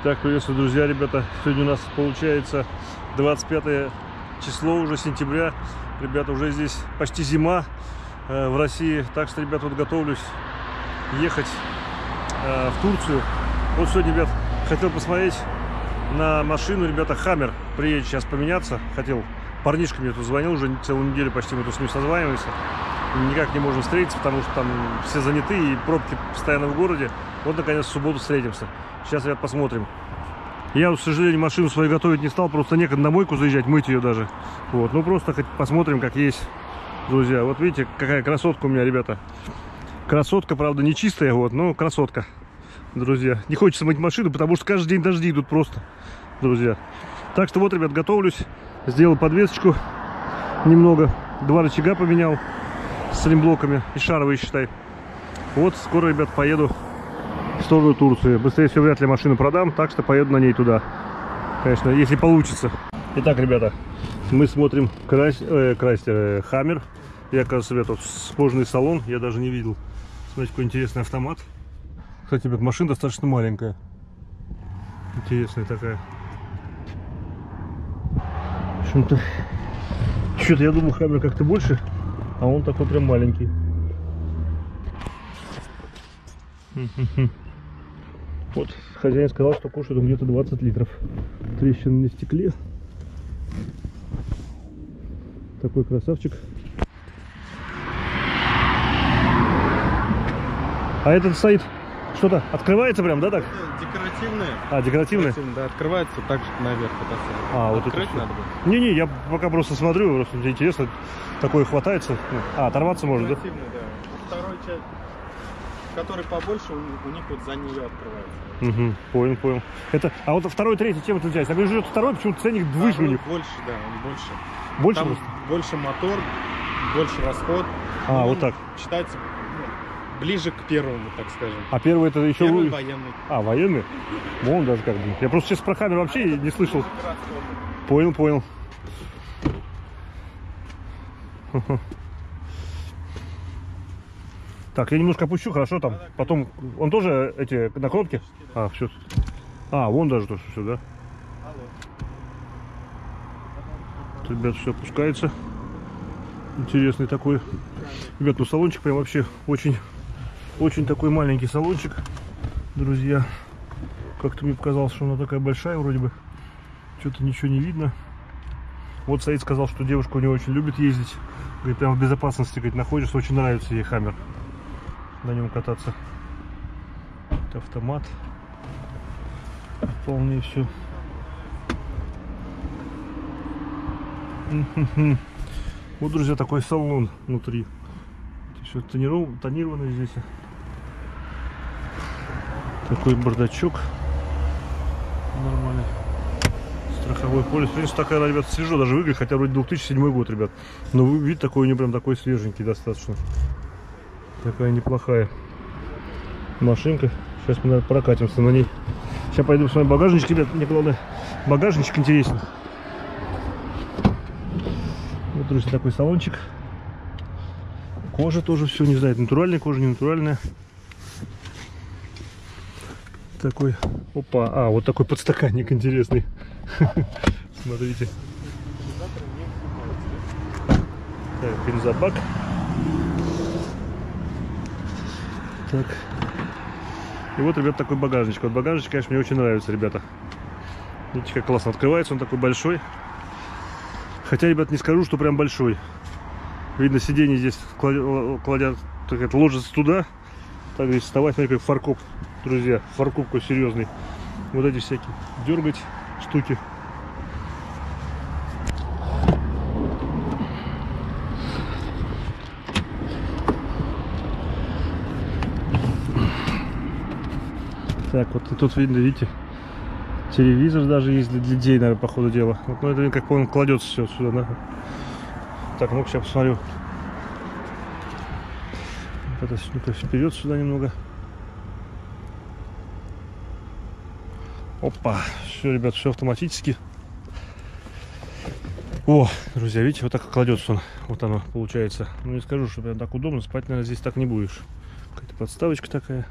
Итак, приветствую, друзья, ребята. Сегодня у нас получается 25 число уже сентября. Ребята, уже здесь почти зима э, в России. Так что, ребята, вот готовлюсь ехать э, в Турцию. Вот сегодня, ребят, хотел посмотреть на машину, ребята, Хаммер. Приедет сейчас поменяться. Хотел, парнишка мне тут звонил, уже целую неделю почти мы тут с ним созваниваемся. Никак не можем встретиться, потому что там все заняты и пробки постоянно в городе. Вот, наконец, в субботу встретимся. Сейчас, ребят, посмотрим. Я, к сожалению, машину свою готовить не стал, просто некогда на мойку заезжать, мыть ее даже. Вот, ну просто хоть посмотрим, как есть, друзья. Вот видите, какая красотка у меня, ребята. Красотка, правда, не чистая, вот, но красотка, друзья. Не хочется мыть машину, потому что каждый день дожди идут просто, друзья. Так что вот, ребят, готовлюсь. Сделал подвесочку немного. Два рычага поменял с ремблоками и шаровые, считай. Вот, скоро, ребят, поеду в сторону Турции. Быстрее всего вряд ли машину продам, так что поеду на ней туда. Конечно, если получится. Итак, ребята, мы смотрим крась, э, крастер э, Хаммер. Я, оказывается, ребята, вот кожаный салон, я даже не видел. Смотрите, какой интересный автомат. Кстати, ребят, машина достаточно маленькая. Интересная такая. В общем-то, что-то я думал, Хаммер как-то больше, а он такой прям маленький. Вот, хозяин сказал, что кушает где-то 20 литров. Трещины на стекле. Такой красавчик. А этот стоит что-то открывается прям, да, так? Декоративные. А, декоративный? Декоративные, Да, открывается так же наверх. это. А, вот это Открыть всё. надо будет. Не-не, я пока просто смотрю, просто мне интересно. Такое хватается. Ну, А, оторваться может, да? Декоративные, да. Второй часть, который побольше, у, у них вот за нее открывается. Угу, понял, понял. Это, а вот второй, третий, чем отличается? Я говорю, что второй, почему-то ценник выше у них. Больше, да, он больше. Больше Там больше мотор, больше расход. А, Но вот он так. Считается ну, ближе к первому, так скажем. А первый это еще... Первый вы- военный. А, военный? Ну, он даже как бы... Я просто сейчас про Хаммер вообще не слышал. Понял, понял. Так, я немножко опущу, хорошо там. Потом, он тоже эти накрутки? А, все. А, вон даже тоже все, да? Ребят, все опускается. Интересный такой. Ребят, ну салончик прям вообще очень, очень такой маленький салончик, друзья. Как-то мне показалось, что она такая большая вроде бы. Что-то ничего не видно. Вот Саид сказал, что девушка у него очень любит ездить. Говорит, прям в безопасности говорит, находишься, очень нравится ей Хаммер. На нем кататься. Это автомат. Вполне все. Вот, друзья, такой салон внутри. Все тонировано здесь. Такой бардачок. Нормально. Страховой полис. В принципе, такая, ребят, свежо даже выглядит, хотя вроде 2007 год, ребят. Но вид такой у нее прям такой свеженький достаточно. Такая неплохая машинка. Сейчас мы, наверное, прокатимся на ней. Сейчас пойду с вами багажничек, ребят. Мне главное, багажничек интересен. Вот, друзья, такой салончик. Кожа тоже все, не знаю, натуральная кожа, не натуральная. Такой, опа, а, вот такой подстаканник интересный. Смотрите. Так, бензобак. Так. И вот, ребят, такой багажничек. Вот багажничек, конечно, мне очень нравится, ребята. Видите, как классно открывается, он такой большой. Хотя, ребят, не скажу, что прям большой. Видно, сиденье здесь кладя- кладят, так это ложится туда. Так здесь вставать, смотри, как фаркоп, друзья. Фаркоп какой серьезный. Вот эти всякие дергать штуки. Так, вот и тут видно, видите, телевизор даже есть для детей, наверное, по ходу дела. Вот, ну, это как он кладется все сюда, да. Так, ну сейчас посмотрю. Вот Это ну-ка вперед сюда немного. Опа, все, ребят, все автоматически. О, друзья, видите, вот так кладется он. Вот оно получается. Ну не скажу, что прям так удобно. Спать, наверное, здесь так не будешь. Какая-то подставочка такая.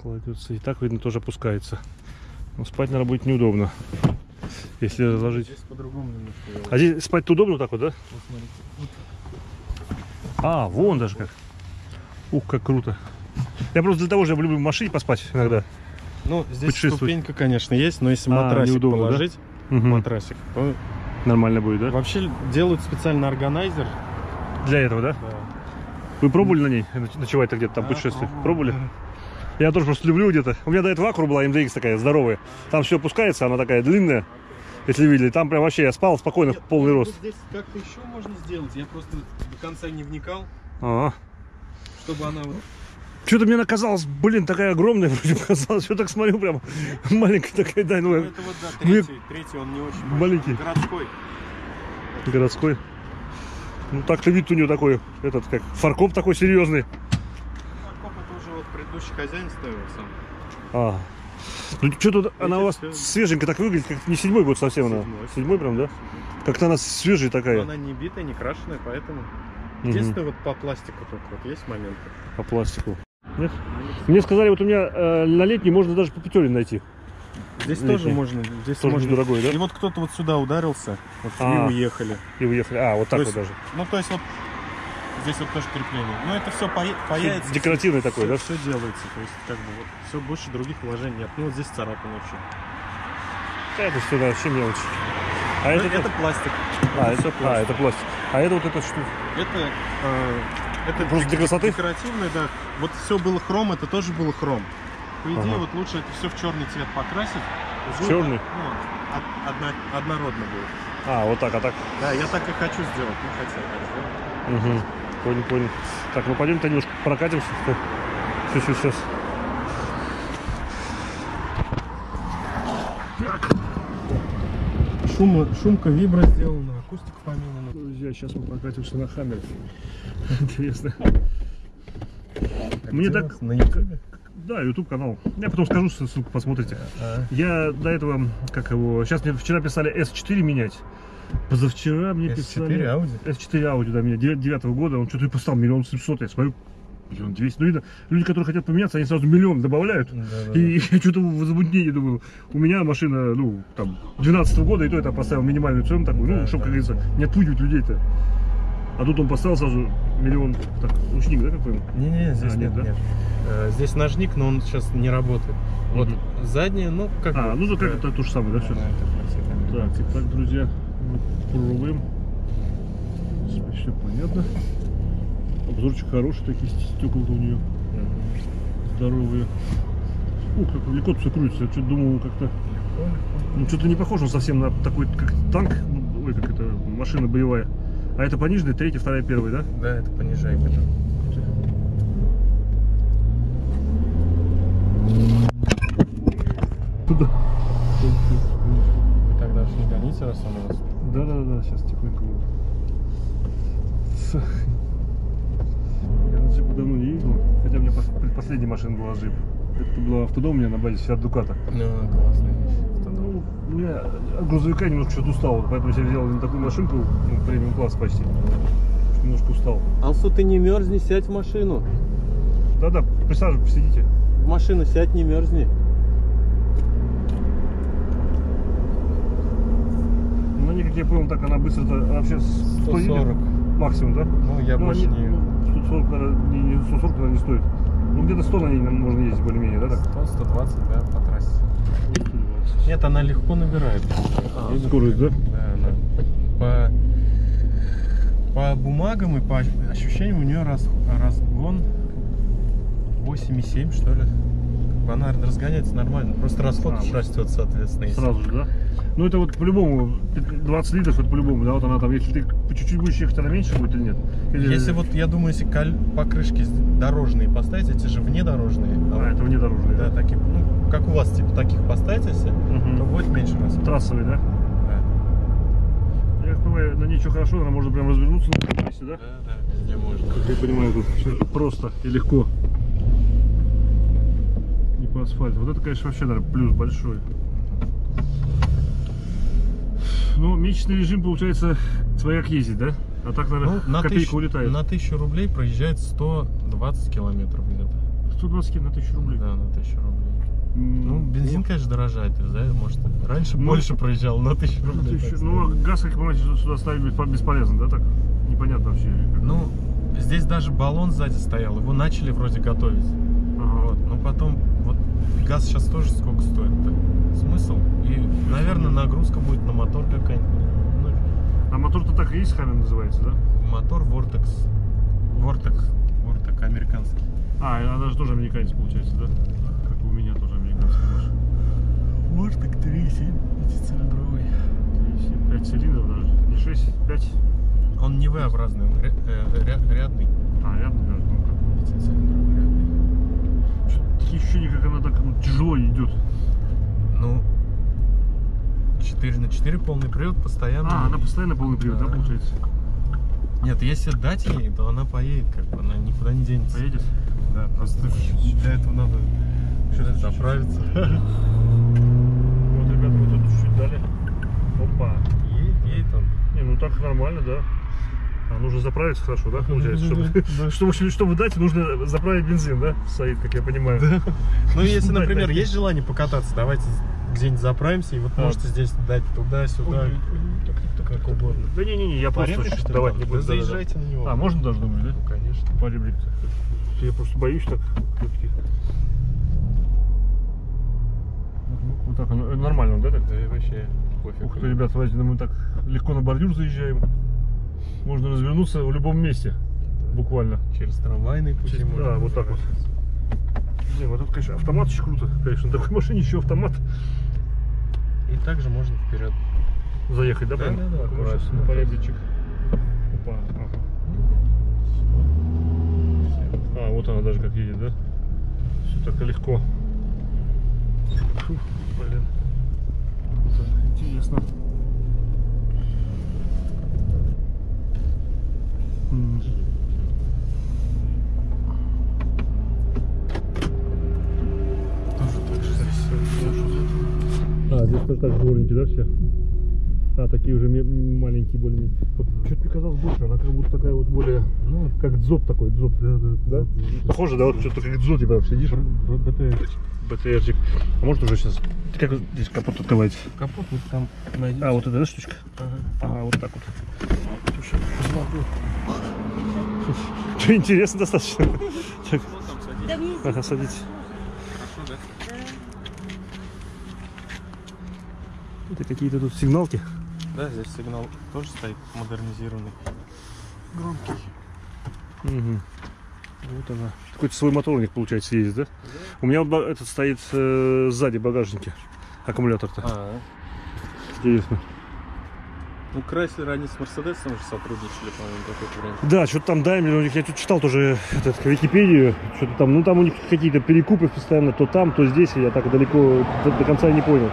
Кладется. И так, видно, тоже опускается. Но спать, наверное, будет неудобно. Если разложить. Здесь по-другому немножко. А здесь спать удобно так вот, да? Вот смотрите. А, вон даже как. Ух, как круто. Я просто для того же люблю в машине поспать иногда. Ну, здесь ступенька, конечно, есть, но если А, матрасик неудобно, да? положить, Мгм. матрасик, то Нормально будет, да? вообще делают специально органайзер. Для этого, да? Да. Вы пробовали на ней ноч- ночевать-то где-то там Да, путешествовать? пробовал. Пробовали? Я тоже просто люблю где-то. У меня до этого акура была MDX такая здоровая. Там все опускается, она такая длинная. Если видели, там прям вообще я спал спокойно, в полный рост. Здесь как-то еще можно сделать. Я просто до конца не вникал, Ага. чтобы она вот Что-то мне наказалось, блин, такая огромная, вроде показалось. Что так смотрю, прям маленькая такая, да, Ну, ну, это вот, да, Мне- третий, третий он не очень Маленький. большой. Городской. городской. Ну так-то вид у нее такой, этот, как фаркоп такой серьезный. Фаркоп это уже вот предыдущий хозяин ставил сам. А. Ну что-то она у вас всё. свеженькая так выглядит, как не седьмой год совсем она. Седьмой. Седьмой прям, да? Как-то она свежая Но такая. она не битая, не крашеная, поэтому... Единственное, вот по пластику только вот есть моменты. По пластику. Нет? Мне сказали, вот у меня э, на летний можно даже по пятере найти. Здесь Летний. тоже можно. Здесь Тоже можно. недорогой, да? И вот кто-то вот сюда ударился, вот, А. и уехали. И уехали. А, вот так То вот есть- даже. Ну, то есть вот здесь вот тоже крепление. Но это все паяется. Декоративный такой, да? Все делается. То есть как бы вот все больше других вложений нет. Ну вот здесь царапина вообще. Да, Это все, да, вообще мелочь. А Ну, это, это, пластик. а, это это, всё а, пластик. это пластик. А это вот это что? Это, э, это Просто для красоты? декоративное, да. Вот все было хром, это тоже было хром. По идее, Ага. вот лучше это все в черный цвет покрасить. В черный? Ну, од- одно- однородно будет. А, вот так, а так. Да, я так и хочу сделать. Не хотел так сделать. Угу. Понял, понял. Так, ну пойдемте немножко прокатимся. Чуть-чуть сейчас. Шум, шумка вибра сделана, акустика поменена. Друзья, сейчас мы прокатимся на Хаммере. Интересно. Мне так- На ютубе? Да, YouTube канал. Я потом скажу, ссылку посмотрите. А, Я до этого, как его, сейчас мне вчера писали S4 менять. Позавчера мне S4 писали... Audi? S4 Audi, да, мне 9 года, он что-то и поставил миллион семьсот, я смотрю, миллион двести. Ну, видно, люди, которые хотят поменяться, они сразу миллион добавляют. да, да, И я что-то в возбуждении думаю, у меня машина, ну, там, 12 года, и то я там поставил минимальную цену такую, ну, Да, чтобы, да, как говорится, не отпугивать людей-то. А тут он поставил сразу миллион, так, ручник, да, какой? Не-не, здесь А, нет, нет, нет. да? Э, Здесь ножник, но он сейчас не работает. Вот Мгм. задние, ну как А, ну, как да. это то же самое, да, все? Да, это красиво. Так, итак, друзья, пробуем. Все понятно. Обзорчик хороший, такие стекла у нее здоровые. Ух, как легко все крутится. Я что-то думал, как-то Ну, что-то не похоже он совсем на такой, как танк, ну, ой, как это, машина боевая. А это пониженный, третий, вторая, первый, да? Да, это понижайка. да. Туда. Вы тогда уж не гоните, раз он у вас. Да-да-да, сейчас тихонько буду. Я на джипе давно не ездил, хотя у меня пос- предпоследняя машина была джип. Это была автодом у меня на базе Сиат Дуката. Ну, классная вещь. Ну, у меня от грузовика немножко что-то устал, поэтому я взял не такую машинку, ну, премиум класс почти. Немножко устал. Алсу, ты не мерзни, сядь в машину. Да-да, присаживайтесь, сидите. В машину сядь, не мерзни. Ну, не, как я понял, так она быстро, она вообще 100 едет 140. максимум, да? Ну, я Ну, больше не... ну, 140, наверное, не, не 140, наверное, не стоит. Ну, где-то 100 на ней можно ездить более-менее, да? Так? 100, 120, да, по трассе. Нет, она легко набирает. А, скорость, да? Да, она по, по бумагам и по ощущениям у нее раз, разгон 8,7 что ли. Как Она разгоняется нормально. Просто расход А, растет, соответственно. если- Сразу же, да? Ну, это вот по-любому, 20 литров, это по-любому, да? Вот она там, если ты по чуть-чуть будешь ехать, она меньше будет или нет? Или- Если вот, я думаю, если коль- покрышки дорожные поставить, эти же внедорожные. А, это внедорожные, Да, такие, ну, как у вас, типа, таких поставить, если, Мгм. то будет меньше расход. Трассовые, да? Да. Я так понимаю, на ней что хорошо, она может прям развернуться на месте, да? Да, да, везде можно. Как я понимаю, тут просто и легко. Асфальту. Вот это, конечно, вообще, наверное, плюс большой. Ну, месячный режим, получается, свояк ездить, да? А так, наверное, Ну, на копейка тысячу, улетает. на тысячу рублей проезжает 120 километров где-то. 120 на 1000 рублей. Да, на тысячу рублей. М, Ну, бензин, конечно, дорожает, да, может, раньше Ну, больше проезжал, на тысячу рублей. тысячу- ну, а газ, как понимаете, сюда- ставить беспо- бесполезно, да, так? Непонятно вообще. как. Ну, здесь даже баллон сзади стоял, его начали вроде готовить. Ага. Вот, но потом, газ сейчас тоже сколько стоит Смысл? И, наверное, нагрузка будет на мотор какая-нибудь. А мотор-то так и есть, Хаммер называется, да? мотор Vortex. Vortex. Vortex американский. А, и она же тоже американец получается, да? Как у меня тоже американский машина. Vortex 3.7, пятицилиндровый. 5 цилиндров даже. Не 6, 5. Он не V-образный, он ря- э, ря- рядный. А, рядом даже. Ну, как. Пятицилиндровый рядный. Такие ощущения, как она так ну, тяжело идет. Ну, 4 на 4 полный привод постоянно. А, она постоянно полный привод, да, Да. получается? Нет, если дать ей, то она поедет, как бы, она никуда не денется. Поедет? Да, просто для этого надо что-то заправиться. Вот, ребята, мы тут чуть-чуть дали. Опа. Едет, едет он. Не, ну так нормально, да. А нужно заправиться хорошо, да, получается? Чтобы, Да. чтобы, чтобы дать, нужно заправить бензин, да, Саид, как я понимаю? Ну, если, Да, например, да. есть желание покататься, давайте где-нибудь заправимся, и вот А. можете здесь дать туда-сюда, как угодно. Да не-не-не, я просто что давать не Да буду. да, да, да. заезжайте на него. А, можно даже думать, да? Ну, конечно. Поребрик. Я просто боюсь так. всё-таки. Вот так, э, нормально, да, так? Да вообще пофиг. Ух ты, ребят, смотрите, мы так легко на бордюр заезжаем. Можно развернуться в любом месте, буквально. Через трамвайный пути Через- да, вот так вот. Блин, вот это, конечно, автомат очень круто, конечно. На такой машине еще автомат И также можно вперед. заехать, да, Да, прям? да, да, аккуратно. щас на поребричек. Опа, ага. А, вот она даже как едет, да? Все так легко. Фух, блин. Так, интересно. М. Тоже так же здесь. А, здесь тоже так дворники, да, все? А, такие уже маленькие более вот, Что-то мне казалось больше, она как будто такая вот более, Ну, как дзот такой, дзот. да, да. Да? Похоже, да, вот что-то как дзот, типа, там сидишь. БТР. БТРчик. А может уже сейчас, как здесь капот открывается? Капот вот там найдете. А, вот эта да, штучка? Ага. А, вот так вот. Что интересно достаточно. Так, ага, садитесь. Это какие-то тут сигналки. Да, здесь сигнал тоже стоит модернизированный. Громкий. Угу. Вот она. Какой-то свой мотор у них, получается, ездит, да? У меня вот этот стоит э, сзади в багажнике. Аккумулятор-то. А, Интересно. ну Крайслер они с Мерседесом же сотрудничали, по-моему, какое-то время. Да, что-то там Даймлер, у них я тут читал тоже этот, Википедию, что-то там, ну там у них какие-то перекупы постоянно, то там, то здесь, и я так далеко до, до конца и не понял.